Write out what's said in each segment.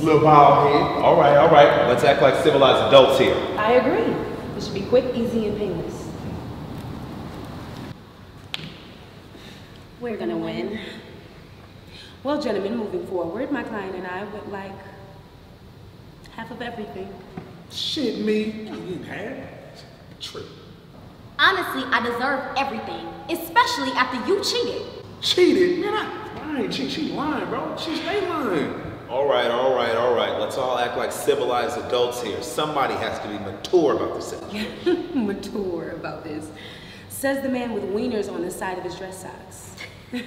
Little bald head. All right, all right. Let's act like civilized adults here. I agree. This should be quick, easy, and painless. We're gonna win. Well, gentlemen, moving forward, my client and I would like half of everything. Shit, me. You didn't have Trip. Honestly, I deserve everything, especially after you cheated. Cheated? Man, I, I ain't cheat. She lying, bro. She stay lying. All right, all right, all right. Let's all act like civilized adults here. Somebody has to be mature about this situation. Mature about this. Says the man with wieners on the side of his dress socks.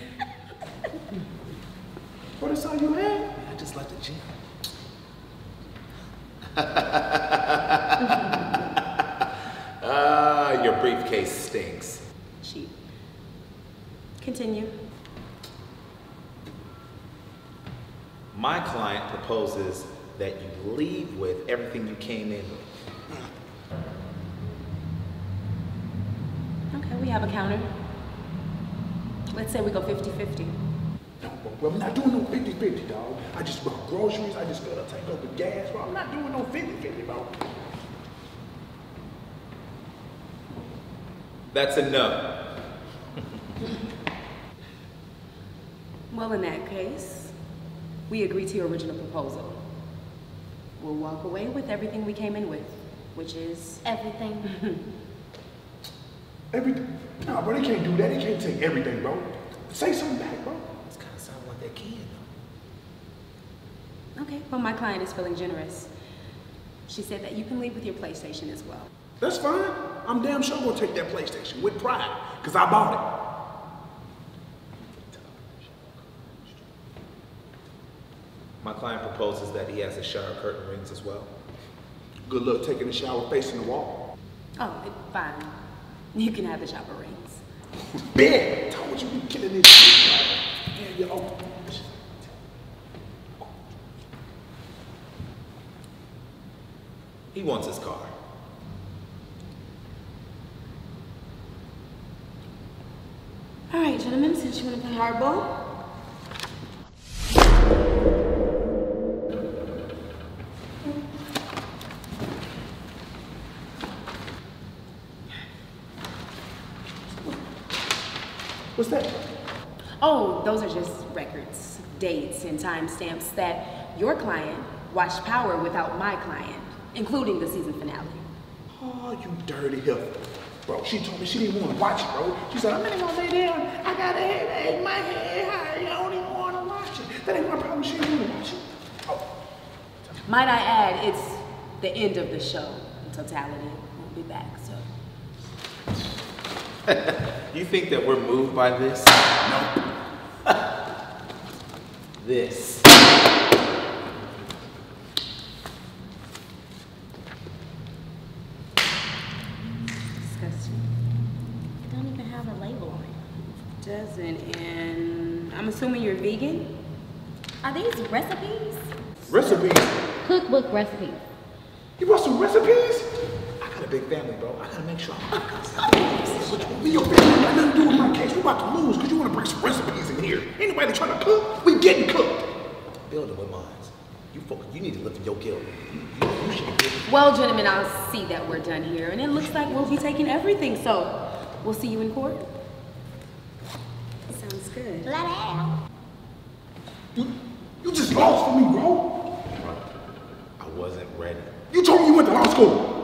What is all you had? I just left the gym. Ah, your briefcase stinks. Cheap. Continue. My client proposes that you leave with everything you came in with. Okay, we have a counter. Let's say we go 50-50. No, bro, bro, I'm not doing no 50-50, dog. I just bought groceries. I just gotta take up the gas, bro. I'm not doing no 50-50, bro. That's a no. Well, in that case, we agree to your original proposal. We'll walk away with everything we came in with, which is Everything. Everything. Nah, bro, they can't do that. They can't take everything, bro. Say something back, bro. It's kind of sound like they can, though. okay. Well, my client is feeling generous. She said that you can leave with your PlayStation as well. That's fine. I'm damn sure gonna take that PlayStation with pride, because I bought My client proposes that he has the shower curtain rings as well. Good luck taking a shower facing the wall. Oh, it- fine. You can have the shower rings. Bet! Told you killing this shit. Yeah, oh. He wants his car. All right, gentlemen, since you want to play hardball, What's that? Oh, those are just records, dates, and timestamps that your client watched Power without my client, including the season finale. Oh, you dirty heifer. Bro, she told me she didn't want to watch it, bro. She said, I'm not gonna lay down. I got a headache, my head high. I don't even want to watch it. That ain't my problem. She didn't want to watch it. Oh, Might I add, it's the end of the show in totality. We'll be back, so. You think that we're moved by this? no. This. Disgusting. It don't even have a label on it. Doesn't, and I'm assuming you're vegan? Are these recipes? Recipes. Cookbook recipes. You want some recipes? I got a big family, bro. I gotta make sure I'm What you- your family got nothing to do with my case. We about to lose because you want to bring some recipes in here. Anybody trying to cook, we getting cooked. Building with minds. You focus. You need to live in your guilt. You, you, you should. Well, gentlemen, I'll see that we're done here, and it looks like we'll be taking everything, so we'll see you in court. Sounds good. Let out. You, you just lost for me, bro. I wasn't ready. You told me you went to law school.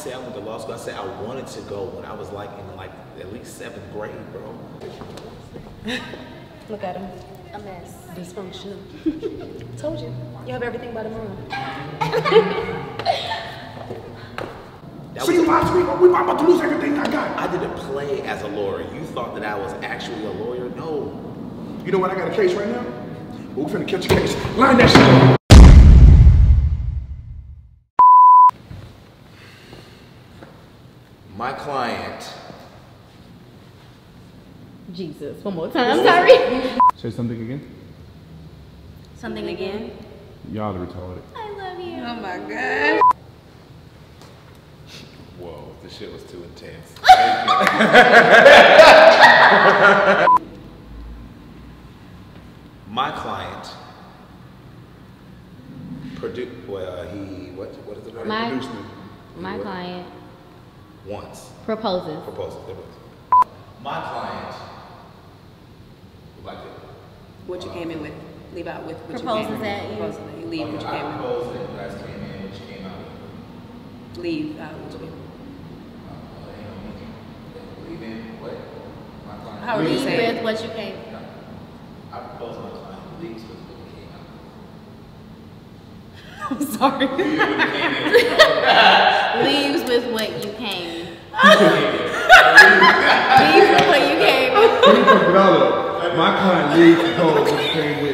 I didn't say I went to law school. I said I wanted to go when I was like in like at least seventh grade, bro. Look at him. A mess. Dysfunctional. Told you. You have everything by a moon. That So you lied to me, bro. We about to lose everything I got. I didn't play as a lawyer. You thought that I was actually a lawyer? No. You know what? I got a case right now. Well, we finna catch a case. Line that shit My client. Jesus. One more time. I'm sorry. Say something again. Something again? Y'all are retarded. I love you. Oh my god. Whoa, this shit was too intense. My client produced. Well, he what? What is it? word? My- Produced me. My What? client Once proposes. proposal. There it is. My client would like to. What you came in with. Leave out with what Proposes you came in at with. you. Proposes at you. Leave what you I came in proposed and you guys came in, which came out. with. Leave out what you came in with. Uh, ain't no meeting. Leave in what? My client. How are you Leave saying? with what you came. I proposed my client leaves with what you came out. I'm sorry. Leaves with what you came. Leaves with what you came. But all. My client leaves the code which came with.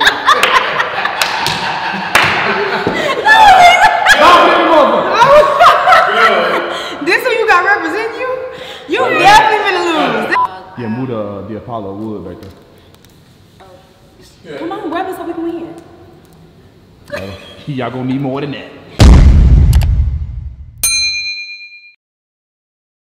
this who you got represent you? You definitely finna lose. Yeah, move the, the Apollo wood right there. Come on, rub it so we can win. Uh, y'all gonna need more than that.